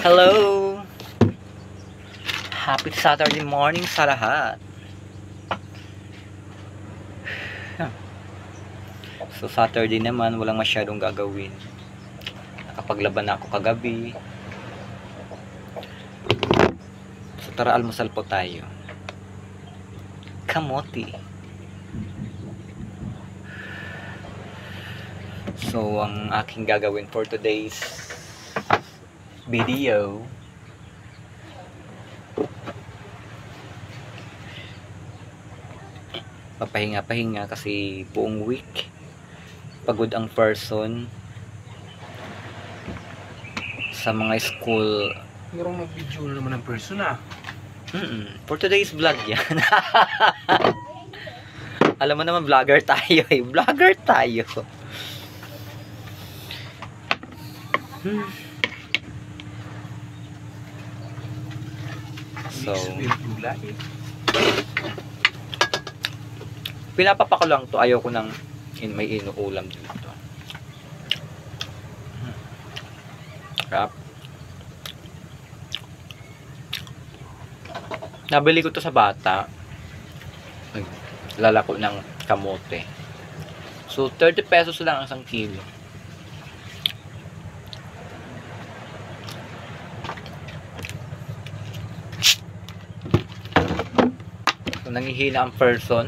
Hello! Happy Saturday morning sa lahat. So Saturday naman, walang masyadong gagawin. Nakapaglaban na ako kagabi. So tara almusal po tayo. Kamote. So ang aking gagawin for today's video. Papahinga-pahinga kasi buong week. Pagod ang person. Sa mga school. Merong mag-video na naman ng person ah. Mm-mm. for today's vlog yan. Alam mo naman vlogger tayo eh. Vlogger tayo. Hmm. So eh. pinapapa ko lang to ayaw ko nang in, may inuulam dito Rap. Nabili ko to sa bata. Lalako ng kamote. So, 30 pesos lang ang isang kilo. Nangihina ang person.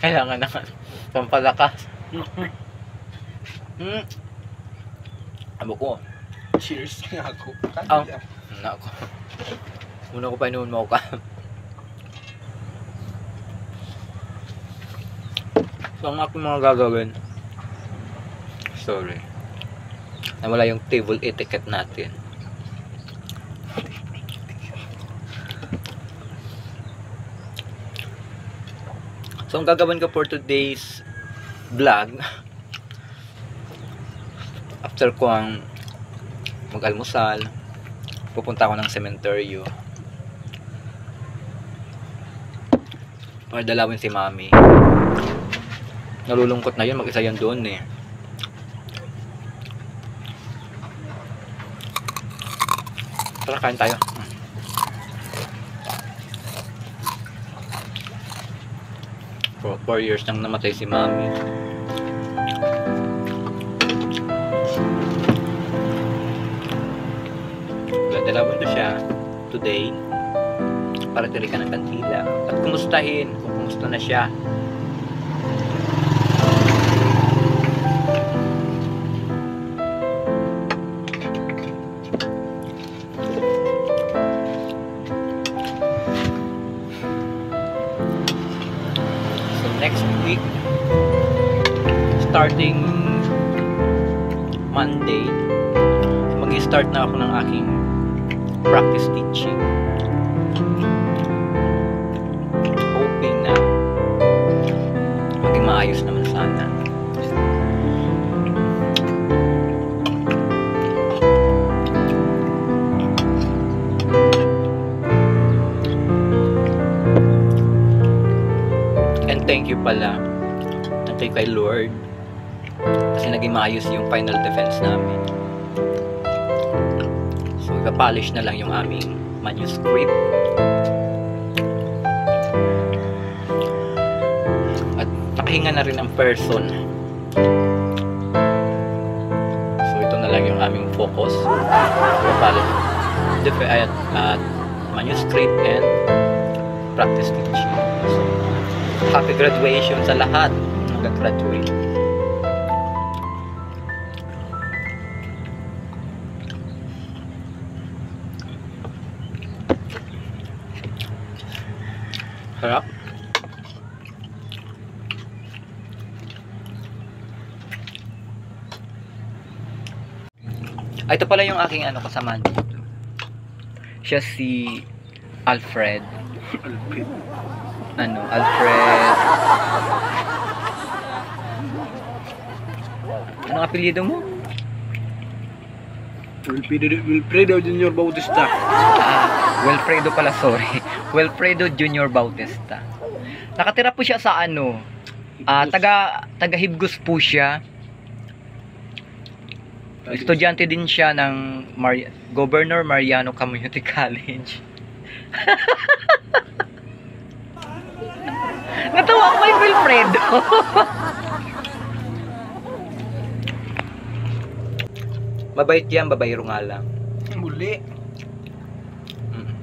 Kailangan naman pampalakas. Hmm. Abo ko. Cheers nga ako. Ah. Nako. Muna ko pa inuun mo ka. so, ang aking mga gagawin. Sorry. Nawala yung table etiquette natin. So, ang gagawin ko for today's vlog, after ko ang mag-almusal, pupunta ako ng sementeryo para dalawin si mami. Nalulungkot na yun, mag-isa yan doon eh. Tara, kain tayo. 4 years nang namatay si mami. Dalawin ko siya today para tirikan ng kantila at kumustahin kung kumusta na siya. Starting Monday, mag-start na ako ng aking practice teaching. Hoping na maging maayos naman sana. And thank you pala. Thank you kay Lord. Kasi naging maayos yung final defense namin. So, ipapolish na lang yung aming manuscript. At nakahinga na rin ang person. So, ito na lang yung aming focus. Ipapolish. At, at manuscript and practice teaching. So, happy graduation sa lahat nag-graduate. Ay, ito pala yung aking ano kasama dito. Siya si Alfred. Ano, Alfred. Anong apelyido mo? Wilfredo, Wilfredo Junior Bautista. Ah, Wilfredo pala, sorry. Wilfredo Junior Bautista. Nakatira po siya sa ano, ah, taga taga Hibgus po siya. Estudyante din siya ng Mar- Governor Mariano Community College. Natawa ko kay Wilfredo. Mabait yan, babayro nga lang. Muli. Mm.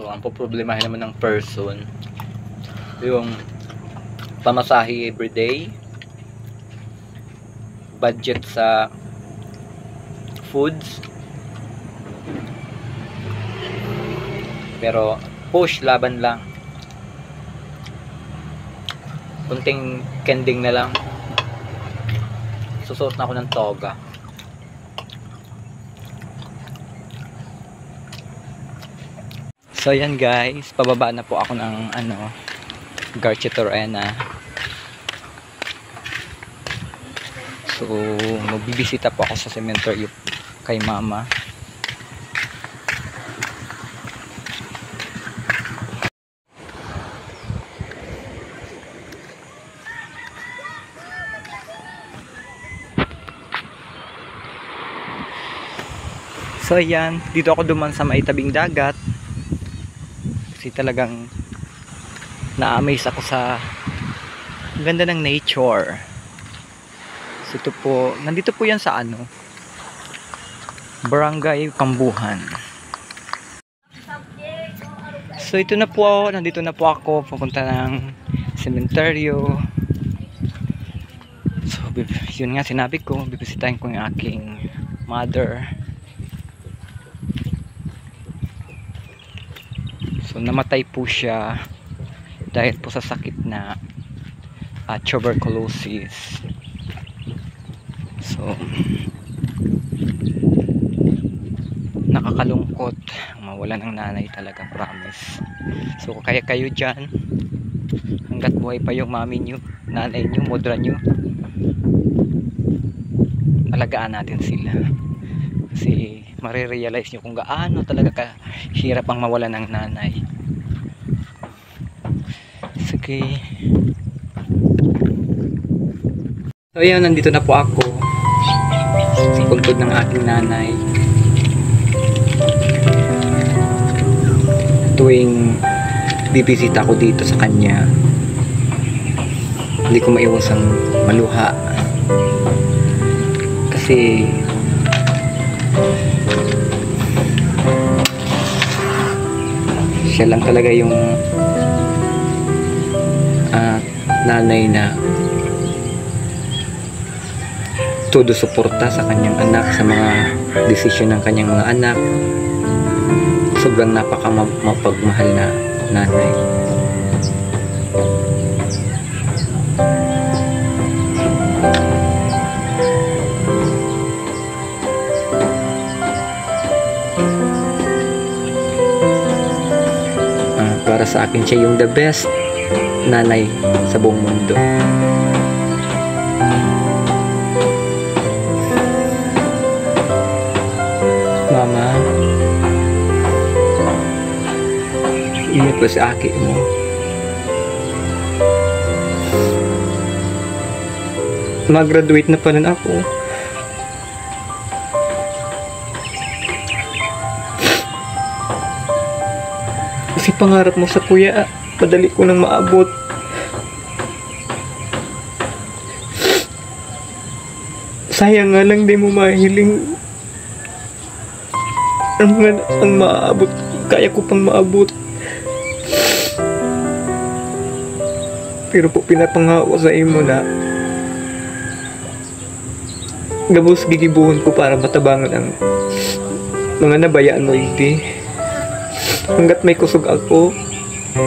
So, ang poproblemahin naman ng person, yung pamasahe everyday, budget sa foods, pero push, laban lang. Kunting kending na lang susuot na ako ng toga. So yan guys, pababa na po ako ng ano, Garcia Torena. So, magbibisita po ako sa cemetery kay mama. So ayan, dito ako duman sa may dagat. Kasi talagang na-amaze ako sa ganda ng nature. So ito po, nandito po yan sa ano, Barangay Pambuhan. So ito na po, nandito na po ako, pupunta ng sementeryo. So yun nga sinabi ko, bibisitahin ko yung aking mother. So namatay po siya dahil po sa sakit na ah, tuberculosis. So nakakalungkot mawala ng nanay talaga promise. So kaya kayo dyan hanggat buhay pa yung mami nyo, nanay nyo, mudra nyo alagaan natin sila kasi marirealize nyo kung gaano talaga kahirap ang mawala ng nanay sige. So ayan nandito na po ako. Sa puntod ng aking nanay. Tuwing bibisita ko dito sa kanya hindi ko maiwasang maluha. Kasi siya lang talaga yung nanay na todo suporta sa kanyang anak sa mga desisyon ng kanyang mga anak. Sobrang napaka ma- mapagmahal na nanay. Ah, para sa akin siya yung the best nanay sa buong mundo Mama Ingat ba sa aki mo? Mag-graduate na pa ako. Kasi pangarap mo sa kuya, madali ko nang maabot. Sayang nga lang di mo mahiling ang ang maabot. Kaya ko pang maabot. Pero po pinapangawa sa imo na gabos gigibuhon ko para matabangan ang mga nabayaan mo hindi. Hanggat may kusog ako, miss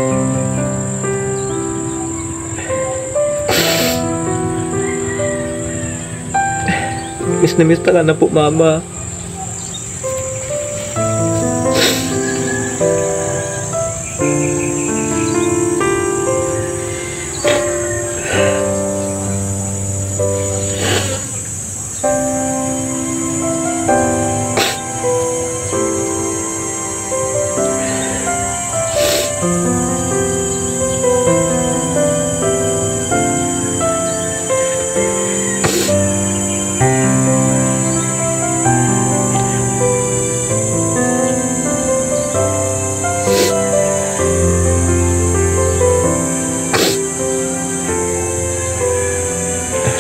na miss talaga na po mama.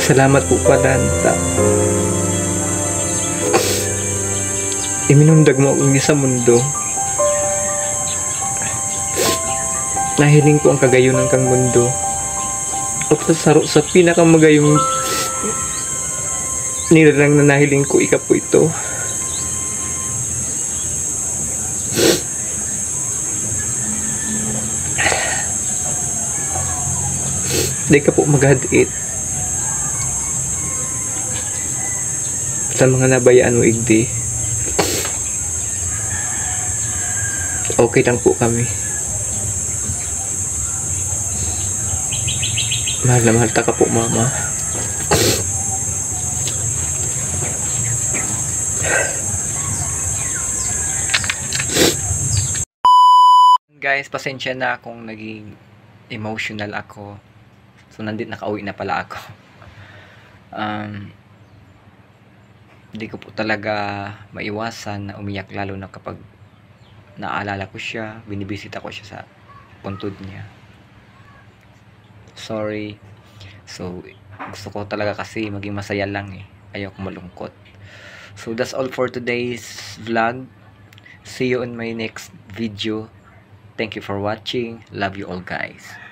Salamat po Padanta. Iminundag mo akong sa mundo. Nahiling ko ang kagayunan kang mundo. At sa sa pinakamagayong nilalang na nahiling ko, ika po ito. Di ka po maghadit. Sa mga nabayaan mo, Igdi. Okay lang po kami. Mahal na mahal ta po, Mama. Guys, pasensya na kung naging emotional ako. So, nandito nakauwi na pala ako. Um, hindi ko po talaga maiwasan na umiyak lalo na kapag naalala ko siya, binibisita ko siya sa puntod niya. Sorry. So, gusto ko talaga kasi maging masaya lang eh. Ayoko malungkot. So, that's all for today's vlog. See you in my next video. Thank you for watching. Love you all guys.